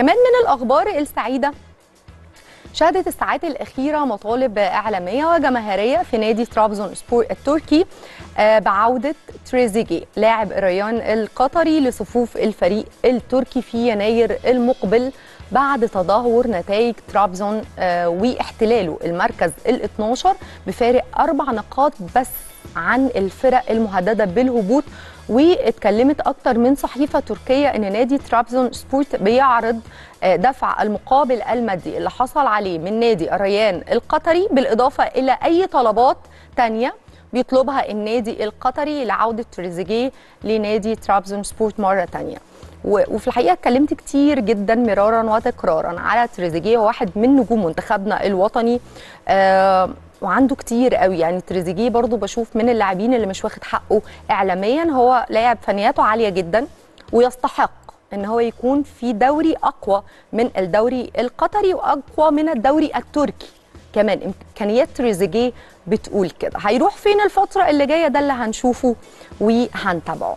كمان من الأخبار السعيدة. شهدت الساعات الأخيرة مطالب إعلامية وجماهيرية في نادي طرابزون سبور التركي بعودة تريزيجي لاعب ريان القطري لصفوف الفريق التركي في يناير المقبل بعد تدهور نتائج طرابزون واحتلاله المركز ال 12 بفارق أربع نقاط بس عن الفرق المهددة بالهبوط. واتكلمت أكتر من صحيفة تركية أن نادي طرابزون سبورت بيعرض دفع المقابل المادي اللي حصل عليه من نادي الريان القطري بالإضافة إلى أي طلبات تانية. بيطلبها النادي القطري لعودة تريزيجيه لنادي طرابزون سبورت مرة تانية. وفي الحقيقة اتكلمت كتير جدا مرارا وتكرارا على تريزيجيه. واحد من نجوم منتخبنا الوطني آه وعنده كتير قوي. يعني تريزيجيه برضو بشوف من اللاعبين اللي مش واخد حقه اعلاميا. هو لاعب فنياته عالية جدا ويستحق إن هو يكون في دوري أقوى من الدوري القطري وأقوى من الدوري التركي. كمان إمكانيات تريزيجيه بتقول كده. هيروح فين الفترة اللي جاية؟ ده اللي هنشوفه وهنتابعه.